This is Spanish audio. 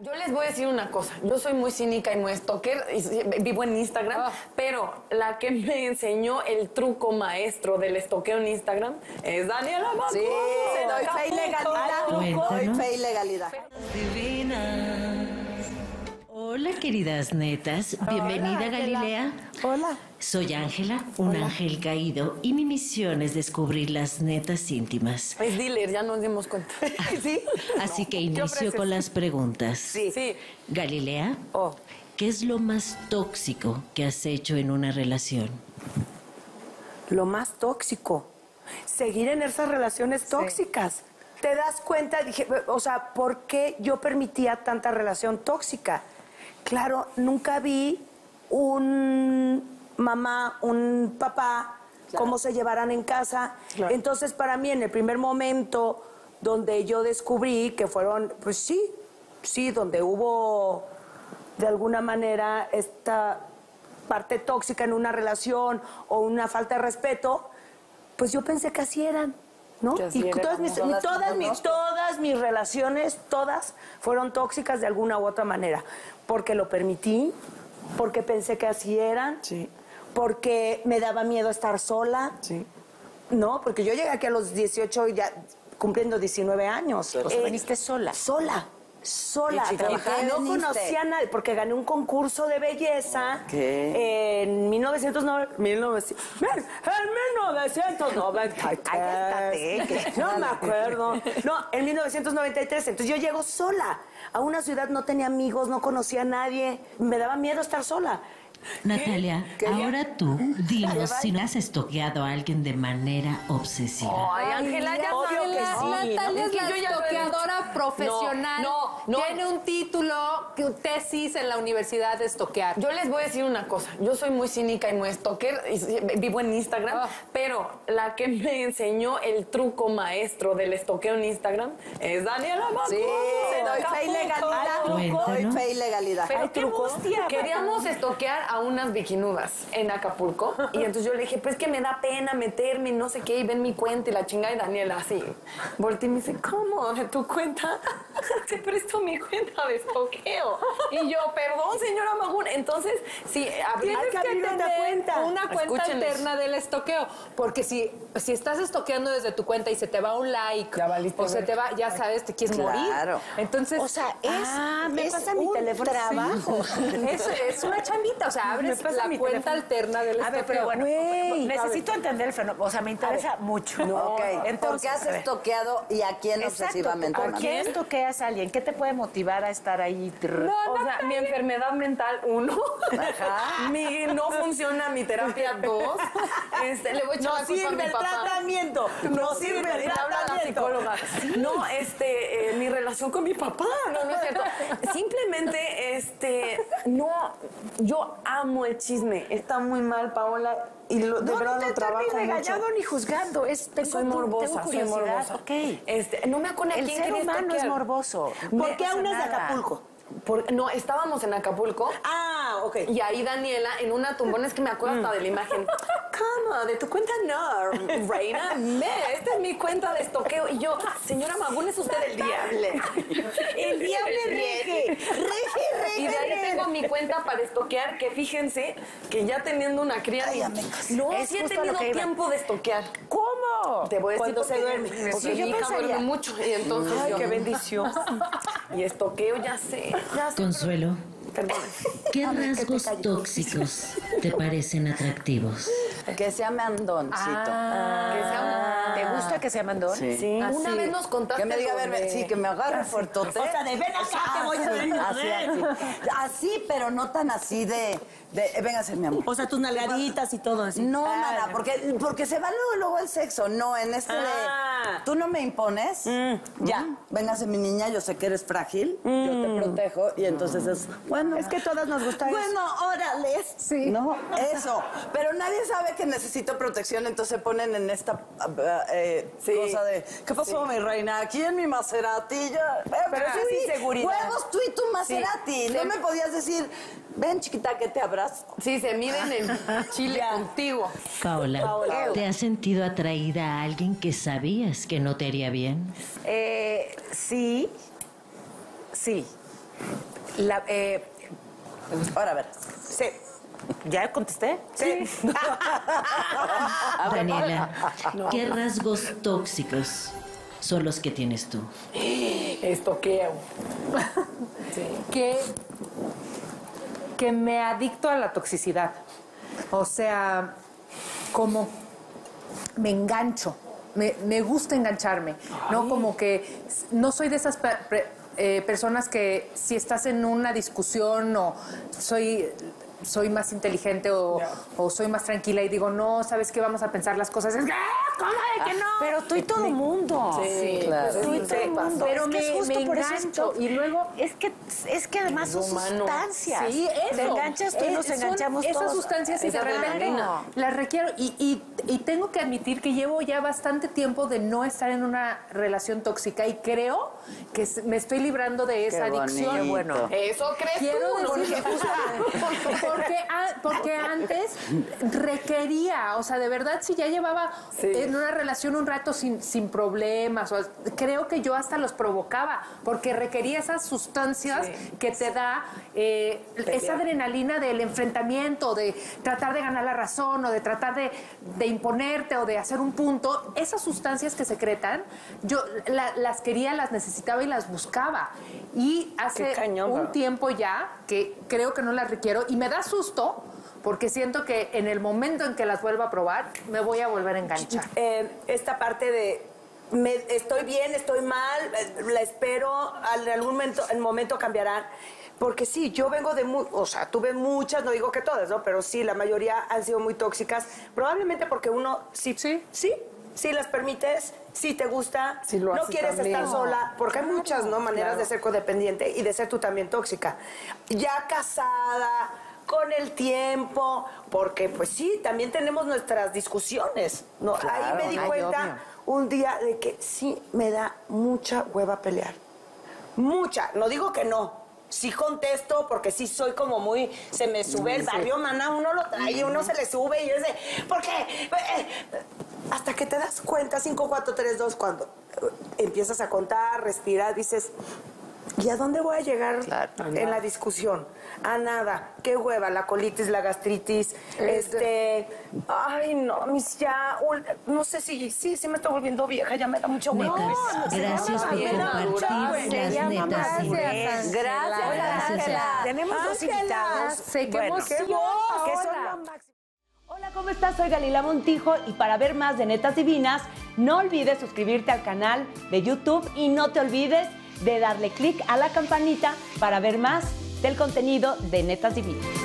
Yo les voy a decir una cosa. Yo soy muy cínica y muy stalker. y vivo en Instagram. Ah. Pero la que me enseñó el truco maestro del stalkeo en Instagram es Daniela Macú. Sí, doy fe y legalidad. Doy fe y legalidad. Hola, queridas netas. Bienvenida, Galilea. Hola. Soy Ángela, un ángel caído, y mi misión es descubrir las netas íntimas. Es dealer, ya nos dimos cuenta. ¿Sí? Así que ¿Qué inicio con las preguntas. Sí. Sí. Galilea, Oh. ¿qué es lo más tóxico que has hecho en una relación? lo más tóxico. Seguir en esas relaciones tóxicas. Te das cuenta, dije, o sea, ¿por qué yo permitía tanta relación tóxica? Claro, nunca vi un mamá, un papá, cómo se llevaran en casa. Entonces, para mí, en el primer momento donde yo descubrí que fueron, pues sí, sí, donde hubo de alguna manera esta parte tóxica en una relación o una falta de respeto, pues yo pensé que así eran, ¿no? Y todas mis, Todas mis, todas mis relaciones, todas fueron tóxicas de alguna u otra manera, porque lo permití, porque pensé que así eran, Sí. porque me daba miedo estar sola, Sí. no, porque yo llegué aquí a los 18 y ya cumpliendo 19 años. O sea, Eh, veniste sola. Sola. Sola, ¿Y a trabajar. qué No conocía a nadie, porque gané un concurso de belleza ¿Qué? en 1990. 1900, en 1993. No me acuerdo. No, en 1993. Entonces yo llego sola a una ciudad, no tenía amigos, no conocía a nadie. Me daba miedo estar sola. Natalia, ahora tú, dinos si no has estoqueado a alguien de manera obsesiva. Ay, Ángela, ya obvio sí. Natalia es que la estoqueadora profesional. No, no, no. Tiene un título, que- tesis en la universidad de estoquear. Yo les voy a decir una cosa. Yo soy muy cínica y muy sí, vivo en Instagram. Ah. Pero la que me enseñó el truco maestro del stalkeo en Instagram es Daniela Macú. Sí, doy fe y legalidad. Doy fe y legalidad. Pero qué angustia. Queríamos estoquear a unas bikinudas en Acapulco. Y entonces yo le dije, pues es que me da pena meterme y no sé qué. Y ven mi cuenta y la chingada. Y Daniela así. Voltea y me dice, ¿cómo? ¿De tu cuenta? Te presto mi cuenta de estoqueo. Y yo, perdón, señora. Entonces, sí, tienes que, tener una cuenta, una cuenta alterna del estoqueo. Porque si, si estás estoqueando desde tu cuenta y se te va un like, ya o se te va, ya sabes, te quieres claro. morir. Entonces, o sea, es, ah, me es pasa mi teléfono. trabajo. es, es, una chambita, o sea, abres la cuenta alterna del estoqueo. A ver, pero bueno, Wey, necesito entender el fenómeno. O sea, me interesa mucho. No, okay. Entonces, ¿Por qué has estoqueado y a quién Exacto, obsesivamente? ¿A quién estoqueas a alguien? ¿Qué te puede motivar a estar ahí? No, o sea, mi enfermedad mental, un mi, no funciona mi terapia 2. Este, le voy a echar no la culpa mi tratamiento. No, no sirve, el tratamiento. Psicóloga. No, este, eh, mi relación con mi papá. No, no es cierto. Simplemente, este, no, yo amo el chisme. Está muy mal, Paola. Y de verdad no lo trabajo ni regañado ni juzgando. Es, soy morbosa, tengo soy morbosa. Okay. Este, no me acuerdo El quién ser humano es morboso. ¿Por qué aún es de Acapulco? Por- no, estábamos en Acapulco. Ah, ok. Y ahí Daniela, en una tumbona, es que me acuerdo hasta de la imagen. ¿Cómo? ¿De tu cuenta? No, reina. Me, esta es mi cuenta de estoqueo. Y yo, señora Magún, es usted el diable. El diable rege. Rege, rege. Y de ahí tengo mi cuenta para estoquear, que fíjense que ya teniendo una cría... Ay, casé. no, Es sí he tenido tiempo de estoquear. Te voy a decir Cuando se duerme. Porque Sí, mi yo hija pensaría. duerme mucho. Y entonces Ay, yo... qué bendición. Y estoqueo, ya sé. Ya sé. Consuelo, Perdón. ¿qué rasgos tóxicos te parecen atractivos? Que sea mandoncito. Ah, Que sea- ¿Te gusta que sea mandón? Sí. Una vez nos contaste Que me diga, a ver, sobre- sí, que me agarre fuertote. O sea, de ven acá, te voy a ver. así, así. Así, pero no tan así de, de eh, véngase, mi amor. O sea, tus nalgaditas y todo así. No, Ah, mana, porque, porque se va luego, luego el sexo. No, en este Ah. de. Tú no me impones. Ya. Véngase, mi niña, yo sé que eres frágil. Yo te protejo. Y entonces es. Bueno. Es que todas nos gusta eso. Bueno, órale. Sí. No, eso. Pero nadie sabe que necesito protección, entonces se ponen en esta eh, cosa de. ¿Qué pasó, mi reina? Aquí en mi Maserati. Ya. Eh, Pero eso es sí, inseguridad. Huevos tú y tu Maserati. Sí. No Sí. me podías decir, ven, chiquita, que te abrazo. Sí, se miden en Chile contigo. Paola, ¿te has sentido atraída a alguien que sabías que no te haría bien? Eh, sí, sí. La, eh, Ahora, a ver. Sí. ¿Ya contesté? Sí. Daniela, ¿qué rasgos tóxicos son los que tienes tú? Estoqueo. que, que me adicto a la toxicidad. O sea, como me engancho. Me, me gusta engancharme. No como que no soy de esas pre- eh, personas que si estás en una discusión o soy soy más inteligente o, o soy más tranquila y digo, no, ¿sabes qué? Vamos a pensar las cosas. Es "Ah, ¿Cómo de que no? Pero tú y todo el mundo. Sí, claro. Tú y todo el mundo. Pero es que me- es justo me por eso es engancho y luego- Es que, es que además son humano. sustancias. Sí, eso. Te enganchas tú y Eh, nos son enganchamos Esas todos. sustancias y de repente las requiero. Y, y- y tengo que admitir que llevo ya bastante tiempo de no estar en una relación tóxica y creo que me estoy librando de esa Qué adicción. bueno. Eso crees Quiero tú. decir que justo- porque, a- porque antes requería, o sea, de verdad, si ya llevaba Sí. En una relación un rato sin, sin problemas, o, creo que yo hasta los provocaba, porque requería esas sustancias que te da eh, esa adrenalina del enfrentamiento, de tratar de ganar la razón o de tratar de, de imponerte o de hacer un punto. Esas sustancias que secretan, yo la- las quería, las necesitaba y las buscaba. Y hace cañón, un tiempo ya que creo que no las requiero y me da susto porque siento que en el momento en que las vuelva a probar me voy a volver a enganchar. Eh, esta parte de me, estoy bien, estoy mal, eh, la espero, al- en algún momento, el momento cambiará. Porque sí, yo vengo de, mu- o sea, tuve muchas, no digo que todas, ¿no? Pero sí, la mayoría han sido muy tóxicas. Probablemente porque uno sí, Sí. sí, sí las permites, sí te gusta, lo no quieres también. estar sola, porque hay muchas, ¿no? Maneras claro. de ser codependiente y de ser tú también tóxica. Ya casada, con el tiempo, porque pues sí, también tenemos nuestras discusiones, ¿no? Ahí me di Ay, cuenta obvio. un día de que sí me da mucha hueva pelear. Mucha, no digo que no. Sí contesto porque sí soy como muy, se me sube el barrio, mana, uno lo trae, uno se le sube y es de, ¿por qué? Eh, Hasta que te das cuenta, 5, 4, 3, 2, cuando eh, empiezas a contar, respirar, dices, ¿y a dónde voy a llegar en la discusión? A nada, qué hueva, la colitis, la gastritis, este, ay no, mis ya, no sé si, sí, sí me estoy volviendo vieja, ya me da mucho hueva. Netas, gracias por me da mucha compartir las netas. Gracias, Gracias, Ángela. Tenemos dos invitados. Sé qué. Hola, ¿cómo estás? Soy Galila Montijo y para ver más de Netas Divinas, no olvides suscribirte al canal de YouTube y no te olvides de darle clic a la campanita para ver más del contenido de Netas Divinas.